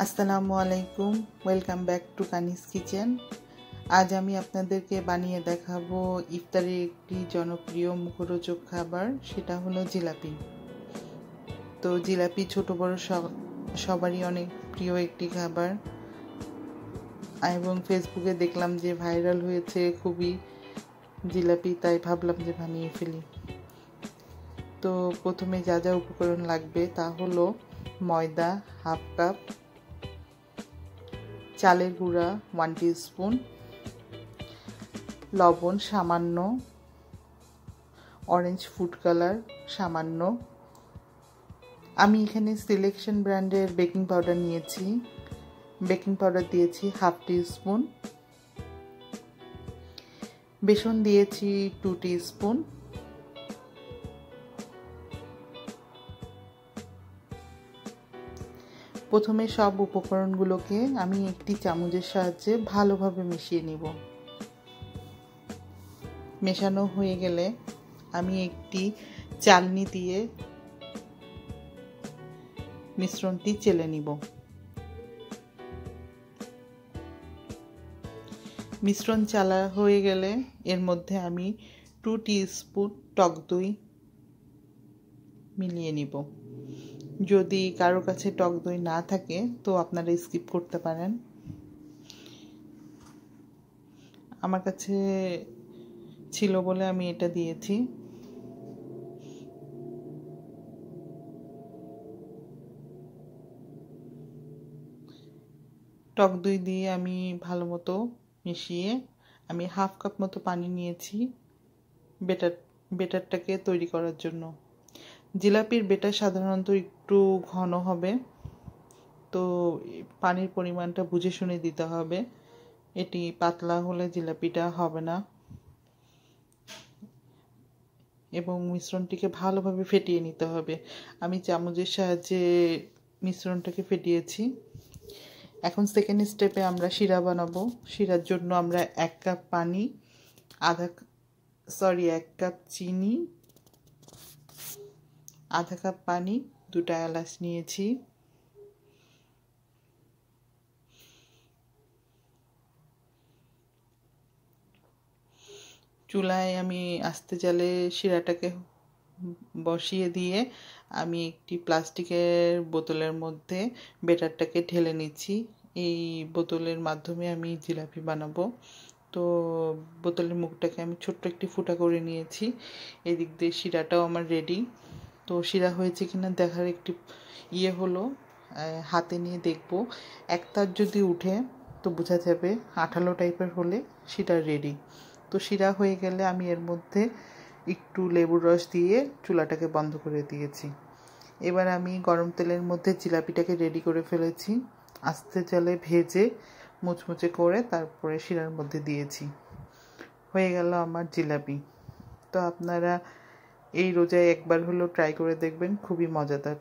আসসালামু আলাইকুম welcome back to Kanis kitchen আজ আমি আপনাদেরকে বানিয়ে দেখাবো ইফতারের একটি জনপ্রিয় মুখরোচক খাবার, সেটা হলো জিলাপি। তো জিলাপি ছোট বড় সবারই অনেক প্রিয় একটি খাবার। এবং ফেসবুকে দেখলাম যে ভাইরাল হয়েছে খুবই জিলাপি, তাই ভাবলাম যে বানিয়ে ফেলি। তো প্রথমে যা যা উপকরণ লাগবে তা হলো ময়দা হাফ কাপ চালের গুঁড়া ওয়ান স্পুন লবণ সামান্য অরেঞ্জ ফুড কালার সামান্য। আমি এখানে সিলেকশন ব্র্যান্ডের বেকিং পাউডার নিয়েছি। বেকিং পাউডার দিয়েছি হাফ স্পুন বেসন দিয়েছি টু স্পুন প্রথমে সব উপকরণগুলোকে আমি একটি চামচের সাহায্যে ভালোভাবে মিশিয়ে নিব। মেশানো হয়ে গেলে আমি একটি চালনি দিয়ে মিশ্রণটি চেলে নিব। মিশ্রণ চালা হয়ে গেলে এর মধ্যে আমি টু স্পুন টক দই মিলিয়ে নিব। যদি কারও কাছে টক দই না থাকে, তো আপনারা স্কিপ করতে পারেন। আমার কাছে ছিল বলে আমি এটা দিয়েছি। টক দই দিয়ে আমি ভালো মতো মিশিয়ে আমি হাফ কাপ মতো পানি নিয়েছি বেটার, বেটারটাকে তৈরি করার জন্য। জিলাপির বেটার সাধারণত একটু ঘন হবে, তো পানির পরিমাণটা বুঝে শুনে দিতে হবে। এটি পাতলা হলে জিলাপিটা হবে না। এবং মিশ্রণটিকে ভালোভাবে ফেটিয়ে নিতে হবে। আমি চামচের সাহায্যে মিশ্রণটাকে ফেটিয়েছি। এখন সেকেন্ড স্টেপে আমরা শিরা বানাবো। শিরার জন্য আমরা এক কাপ পানি, আধা সরি এক কাপ চিনি আধা কাপ পানি, দুটা এলাচ নিয়েছি। চুলায় আমি আস্তে জালে শিরাটাকে বসিয়ে দিয়ে আমি একটি প্লাস্টিকের বোতলের মধ্যে বেটারটাকে ঢেলে নিচ্ছি। এই বোতলের মাধ্যমে আমি জিলাপি বানাবো। তো বোতলের মুখটাকে আমি ছোট্ট একটি ফুটা করে নিয়েছি। এদিক দিয়ে শিরাটাও আমার রেডি তো শিরা হয়েছে কিনা দেখার একটি ইয়ে হলো হাতে নিয়ে দেখব। একতার যদি উঠে তো বোঝা যাবে আঠালো টাইপের হলে শিরা রেডি তো শিরা হয়ে গেলে আমি এর মধ্যে একটু লেবুর রস দিয়ে চুলাটাকে বন্ধ করে দিয়েছি। এবার আমি গরম তেলের মধ্যে জিলাপিটাকে রেডি করে ফেলেছি। আস্তে জলে ভেজে মুচমুচে করে তারপরে শিরার মধ্যে দিয়েছি। হয়ে গেল আমার জিলাপি। তো আপনারা এই রোজায় একবার হলেও ট্রাই করে দেখবেন খুবই মজাদার।